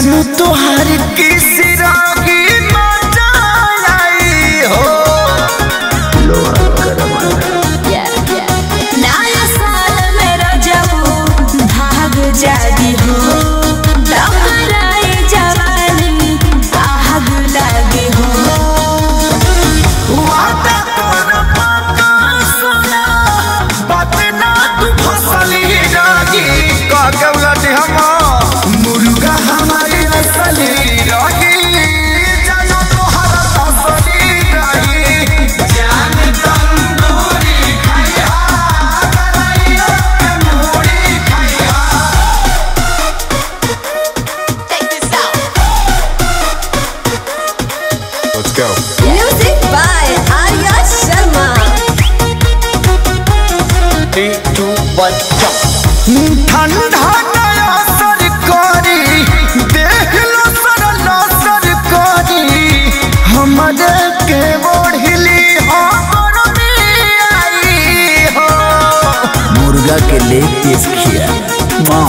जानू तोहार किस go. Music by Arya Sharma. Three, two, one, jump. ठंडा नया सरकारी देख लो सरला सरकारी हमारे के बढ़ली हो मुर्गा के ले तेज खिया माँ